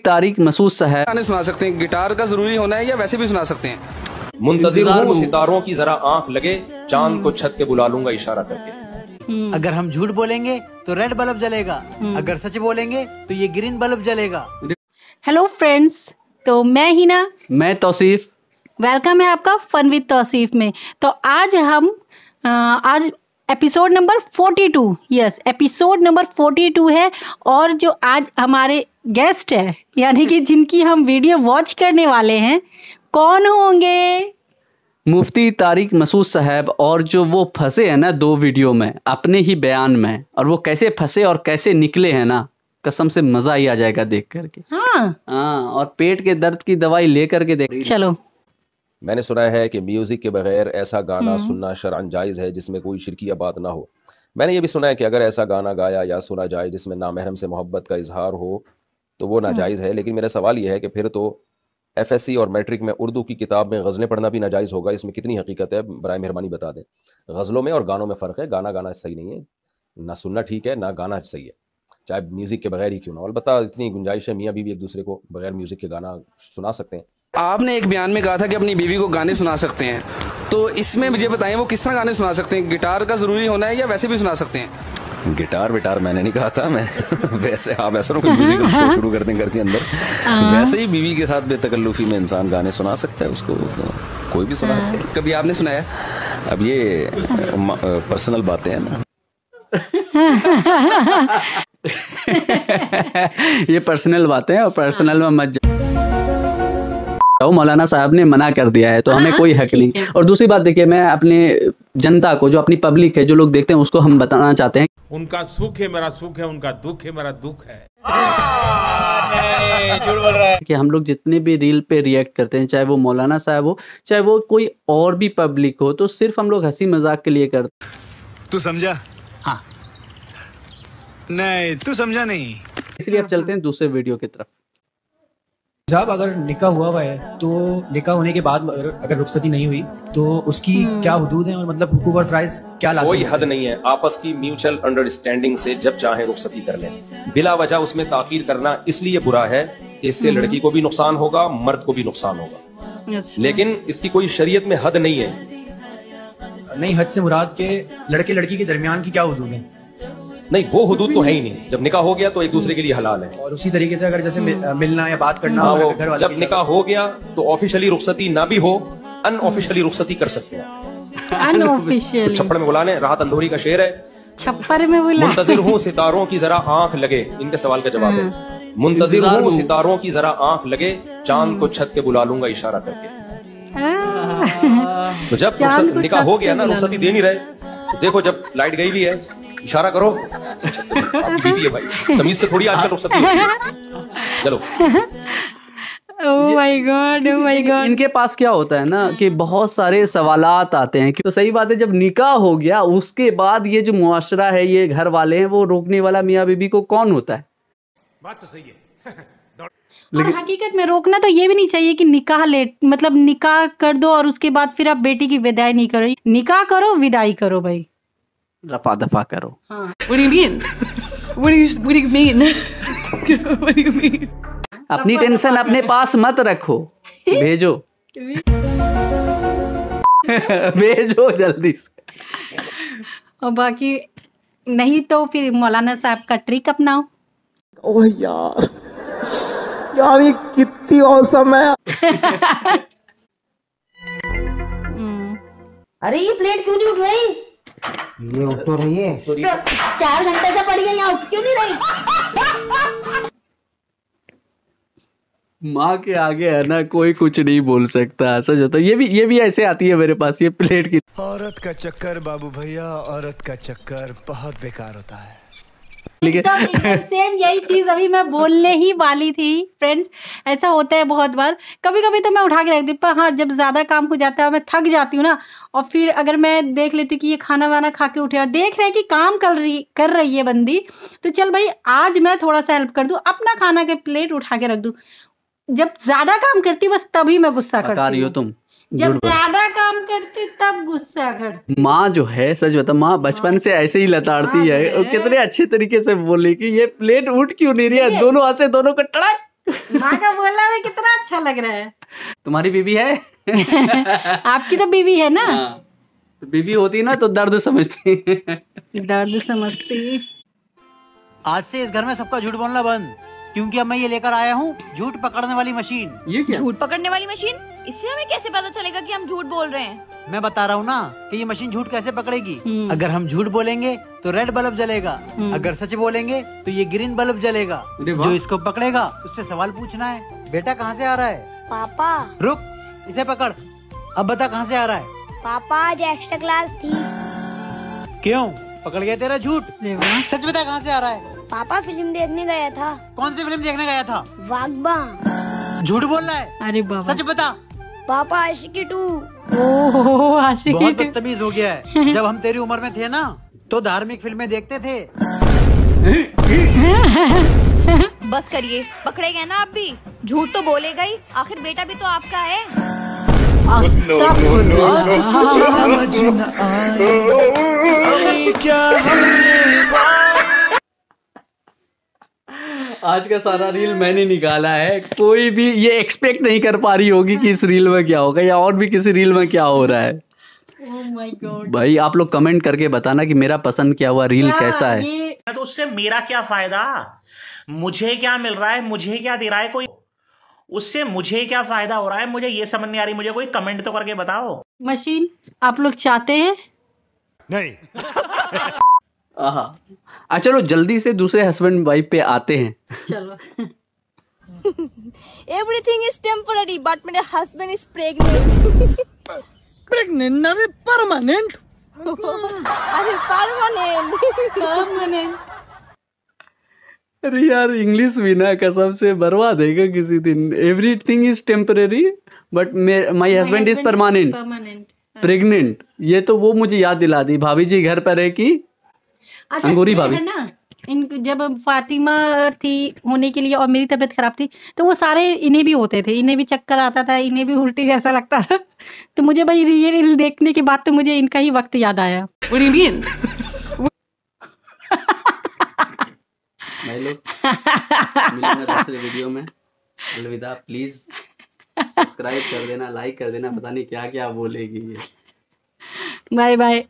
तारिक मसूद साहब गाने सुना सकते हैं गिटार का ज़रूरी होना है या वैसे भी सुना सकते हैं? मुंतजिर हूँ। सितारों की जरा आँख लगे चाँद को छत पे बुला लूँगा इशारा करके। अगर हम झूठ बोलेंगे तो रेड बल्ब जलेगा। अगर सच बोलेंगे तो ये ग्रीन बल्ब जलेगा। हेलो फ्रेंड्स तो मैं हिना मैं तौसीफ। वेलकम है आपका फन विद तौसीफ में। तो आज हम आज episode number 42 yes episode number 42 है और जो आज हमारे गेस्ट है यानी कि जिनकी हम वीडियो वॉच करने वाले हैं कौन होंगे? मुफ्ती तारिक मसूद साहब और जो वो फंसे हैं ना दो वीडियो में अपने ही बयान में और वो कैसे फंसे और कैसे निकले हैं ना कसम से मज़ा ही आ जाएगा देख करके। हाँ। हाँ और पेट के दर्द की दवाई ले करके देख। चलो। मैंने सुना है कि म्यूज़िक के बगैर ऐसा गाना सुनना शरअन जायज़ है जिसमें कोई शिरकिया बात ना हो। मैंने ये भी सुना है कि अगर ऐसा गाना गाया या सुना जाए जिसमें नामहरम से मोहब्बत का इजहार हो तो वो नाजायज़ है। लेकिन मेरा सवाल ये है कि फिर तो एफएससी और मैट्रिक में उर्दू की किताब में गज़लें पढ़ना भी नाजायज़ होगा? इसमें कितनी हकीकत है? बरए मेहरबानी बता दें। गज़लों में और गानों में फ़र्क है? गाना गाना सही नहीं है। ना सुनना ठीक है ना गाना सही है। चाहे म्यूज़िक के बगैर ही क्यों ना और बता इतनी गुंजाइश है मियाँ बीवी एक दूसरे को बगैर म्यूज़िक के गाना सुना सकते हैं। आपने एक बयान में कहा था कि अपनी बीवी को गाने सुना सकते हैं। तो इसमें मुझे बताएँ वो किस तरह गाने सुना सकते हैं? गिटार का ज़रूरी होना है या वैसे भी सुना सकते हैं? गिटार विटार मैंने नहीं कहा था मैं वैसे आप ऐसा ना कोई म्यूज़िक शो शुरू कर दें घर के अंदर। वैसे ही बीवी के साथ बेतकल्लुफी में इंसान गाने सुना सकता है उसको तो कोई भी सुना सकता है कभी आपने सुनाया अब ये पर्सनल बातें हैं ना। ये पर्सनल बातें हैं और पर्सनल में मत जाओ मौलाना साहब ने मना कर दिया है तो हमें कोई हक नहीं। और दूसरी बात देखिए मैं अपने जनता को जो अपनी पब्लिक है जो लोग देखते हैं उसको हम बताना चाहते हैं। उनका सुख है मेरा सुख है उनका दुख है मेरा दुख है। कि हम लोग जितने भी रील पे रिएक्ट करते हैं चाहे वो मौलाना साहब हो चाहे वो कोई और भी पब्लिक हो तो सिर्फ़ हम लोग हँसी मज़ाक के लिए करते तू समझा? हाँ। नहीं तू समझा नहीं। इसलिए अब चलते हैं दूसरे वीडियो की तरफ़। जब अगर निकाह हुआ हुआ है तो निका होने के बाद अगर, अगर रुखसती नहीं हुई तो उसकी क्या हदूद है और मतलब हुकूक और फ्राइज क्या लाजिम कोई हद नहीं है। आपस की म्यूचुअल अंडरस्टैंडिंग से जब चाहे रुखसती कर लें। बिला वजह उसमें ताखिर करना इसलिए बुरा है कि इससे लड़की को भी नुकसान होगा मर्द को भी नुकसान होगा। अच्छा। लेकिन इसकी कोई शरीयत में हद नहीं है। नहीं हद से मुराद के लड़के लड़की के दरमियान की क्या हदूद है? नहीं वो हदूद तो है ही नहीं। जब निकाह हो गया तो एक दूसरे के लिए हलाल है। और उसी तरीके से अगर जैसे मिलना या बात करना हाँ, घर वाले जब निकाह हो गया तो ऑफिशियली रुखसती ना भी हो अनऑफिशियली रुखसती कर सकते हैं। अनऑफिशियल छप्पड़ में बुलाने राहत अंधोरी का शेर है। छप्पर में बोला मुंतजिर हूँ सितारों की जरा आँख लगे इनके सवाल का जवाब है। मुंतजिर हूँ हूँ। सितारों की जरा आँख लगे चाँद को छत पे बुला लूँगा इशारा करके। तो जब निकाह हो गया ना रुखसती दे नहीं रहे। तो देखो जब लाइट गई भी है इशारा करो। बीवी है भाई। तमीज से थोड़ी आजकल रुखसती होती है। चलो। Oh my God oh my God इनके पास क्या होता है ना कि बहुत सारे सवालात आते हैं। कि तो सही बात है जब निकाह हो गया उसके बाद ये जो मुआशरा है ये घर वाले हैं वो रोकने वाला मियाँ बीबी को कौन होता है? बात और हकीकत में रोकना तो ये भी नहीं चाहिए कि निकाह लेट मतलब निकाह कर दो और उसके बाद फिर आप बेटी की विदाई नहीं करो। निकाह करो विदाई करो भाई। रफा दफ़ा करो What do you mean? What do you What do you mean? what do you mean? अपनी टेंशन अपने पास मत रखो। भेजो। भेजो जल्दी से। और बाकी नहीं तो फिर मौलाना साहब का ट्रिक अपनाओ। ओह यार। यार ये कितनी औसम है। अरे ये प्लेट क्यों नहीं उठ रही? ये उठ तो रही है तो चार घंटे से पड़ी है यहाँ उठ क्यों नहीं रही? माँ के आगे है ना कोई कुछ नहीं बोल सकता ऐसा होता है। ये भी ये भी ऐसे आती है मेरे पास ये प्लेट की औरत का चक्कर बाबू भैया औरत का चक्कर बहुत बेकार होता है। सेम यही चीज़ अभी मैं बोलने ही वाली थी फ्रेंड्स ऐसा होता है बहुत बार। कभी कभी तो मैं उठा के रख दी पर हाँ जब ज़्यादा काम हो जाता है मैं थक जाती हूँ ना और फिर अगर मैं देख लेती हूँ कि ये खाना वाना खा के उठे और देख रहे हैं कि काम कर रही कर रही है बंदी तो चल भाई आज मैं थोड़ा सा हेल्प कर दूँ अपना खाना के प्लेट उठा के रख दूँ। जब ज़्यादा काम करती बस तभी मैं गुस्सा करती हूँ तुम। जब ज़्यादा काम करती तब गुस्सा करती। माँ जो है सच बता माँ बचपन से ऐसे ही लताड़ती है। और कितने अच्छे तरीके से बोली कि ये प्लेट उठ क्यों नहीं रही है? दोनों हाथ से दोनों को टड़क। माँ का बोलना में कितना अच्छा लग रहा है। तुम्हारी बीवी है? आपकी तो बीवी है ना? हाँ। तो बीवी होती ना तो दर्द समझती दर्द समझती। आज से इस घर में सबका झूठ बोलना बंद। क्योंकि अब मैं ये लेकर आया हूँ झूठ पकड़ने वाली मशीन। ये क्या? झूठ पकड़ने वाली मशीन? इससे हमें कैसे पता चलेगा कि हम झूठ बोल रहे हैं? मैं बता रहा हूँ ना कि ये मशीन झूठ कैसे पकड़ेगी। हम्म। अगर हम झूठ बोलेंगे तो रेड बल्ब जलेगा। हम्म। अगर सच बोलेंगे तो ये ग्रीन बल्ब जलेगा। जो इसको पकड़ेगा उससे सवाल पूछना है। बेटा कहाँ से आ रहा है? पापा। रुक इसे पकड़। अब बता कहाँ से आ रहा है? पापा आज एक्स्ट्रा क्लास थी। क्यों? पकड़ गया तेरा झूठ? सच बता कहाँ से आ रहा है? पापा फ़िल्म देखने गया था। कौन सी फ़िल्म देखने गया था? वागबा झूठ बोल रहा है? अरे बाबा। सच बता। पापा आशिकी टू। ओह आशिकी बहुत। बदतमीज हो गया है। जब हम तेरी उम्र में थे ना तो धार्मिक फ़िल्में देखते थे। बस करिए पकड़े गए ना आप भी? झूठ तो बोलेगा ही। आखिर बेटा भी तो आपका है। आज का सारा रील मैंने निकाला है। कोई भी ये एक्सपेक्ट नहीं कर पा रही होगी कि इस रील में क्या होगा या और भी किसी रील में क्या हो रहा है। Oh भाई आप लोग कमेंट करके बताना कि मेरा पसंद किया हुआ रील क्या कैसा है? ये तो उससे मेरा क्या फ़ायदा? मुझे क्या मिल रहा है? मुझे क्या दे रहा है कोई? उससे मुझे क्या फ़ायदा हो रहा है? मुझे ये समझ नहीं आ रही मुझे कोई कमेंट तो करके बताओ। मशीन आप लोग चाहते हैं? नहीं। आहा। आ चलो जल्दी से दूसरे हस्बैंड वाइफ पे आते हैं। चलो। एवरीथिंग इज़ टेम्पररी बट मेरे हस्बैंड इज़ प्रेग्नेंट प्रेग्नेंट अरे परमानेंट अरे परमानेंट परमानेंट अरे यार इंग्लिश भी ना कसम से बर्बाद देगा किसी दिन? Everything is temporary but my husband is permanent permanent pregnant ये तो वो मुझे याद दिला दी भाभी जी घर पर है कि अच्छा अंगूरी भाभी। है ना इन जब फातिमा थी होने के लिए और मेरी तबीयत खराब थी तो वो सारे इन्हें भी होते थे इन्हें भी चक्कर आता था इन्हें भी उल्टी जैसा लगता था। तो मुझे भाई ये रील देखने के बाद तो मुझे इनका ही वक्त याद आया। What do you mean? भाई लोग मिलेंगे दूसरे वीडियो में। अलविदा प्लीज़ सब्सक्राइब कर देना लाइक कर देना पता नहीं क्या क्या बोलेगी ये। Bye bye